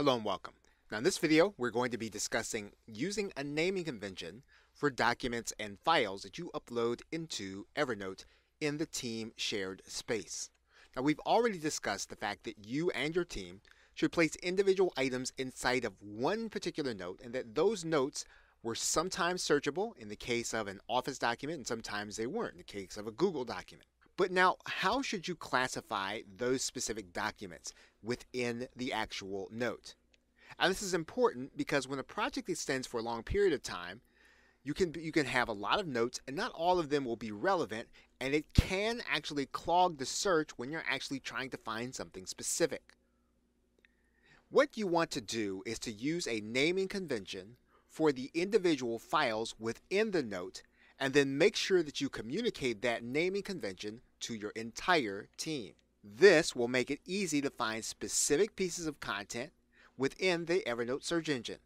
Hello and welcome. Now in this video we're going to be discussing using a naming convention for documents and files that you upload into Evernote in the team shared space. Now we've already discussed the fact that you and your team should place individual items inside of one particular note and that those notes were sometimes searchable in the case of an Office document and sometimes they weren't in the case of a Google document. But now, how should you classify those specific documents within the actual note? And this is important because when a project extends for a long period of time, you can you can have a lot of notes and not all of them will be relevant and it can actually clog the search when you're actually trying to find something specific. What you want to do is to use a naming convention for the individual files within the note and then make sure that you communicate that naming convention to your entire team. This will make it easy to find specific pieces of content within the Evernote search engine.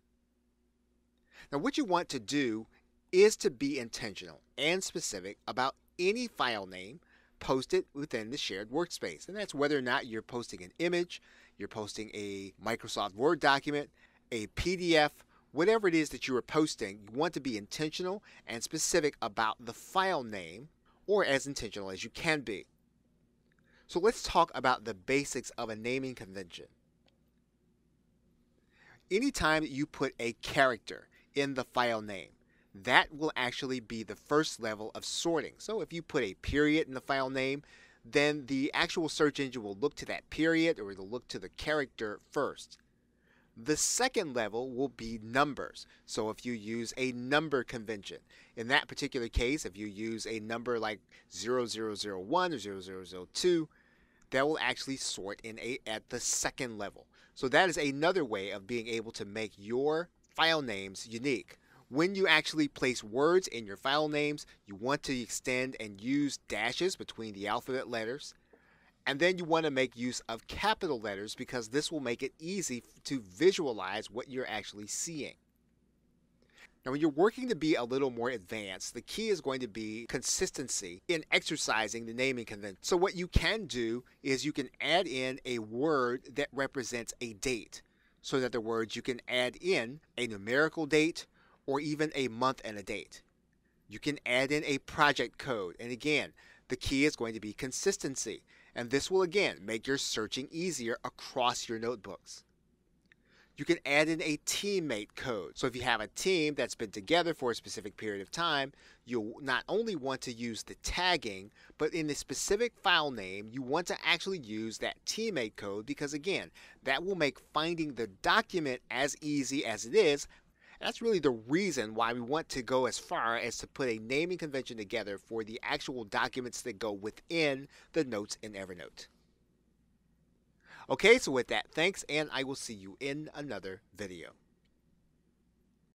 Now, what you want to do is to be intentional and specific about any file name posted within the shared workspace. And that's whether or not you're posting an image, you're posting a Microsoft Word document, a PDF, whatever it is that you are posting, you want to be intentional and specific about the file name or as intentional as you can be. So let's talk about the basics of a naming convention. Anytime you put a character in the file name, that will actually be the first level of sorting. So if you put a period in the file name, then the actual search engine will look to that period or it'll look to the character first. The second level will be numbers. So if you use a number convention, in that particular case, if you use a number like 0001 or 0002, that will actually sort in a, at the second level. So that is another way of being able to make your file names unique. When you actually place words in your file names, you want to extend and use dashes between the alphabet letters. And then you want to make use of capital letters because this will make it easy to visualize what you're actually seeing. Now, when you're working to be a little more advanced, the key is going to be consistency in exercising the naming convention. So, what you can do is you can add in a word that represents a date. So, that the words you can add in a numerical date or even a month and a date. You can add in a project code. And again, the key is going to be consistency. And this will again make your searching easier across your notebooks you can add in a teammate code. So if you have a team that's been together for a specific period of time, you'll not only want to use the tagging, but in the specific file name, you want to actually use that teammate code because again, that will make finding the document as easy as it is. That's really the reason why we want to go as far as to put a naming convention together for the actual documents that go within the notes in Evernote. Okay, so with that, thanks, and I will see you in another video.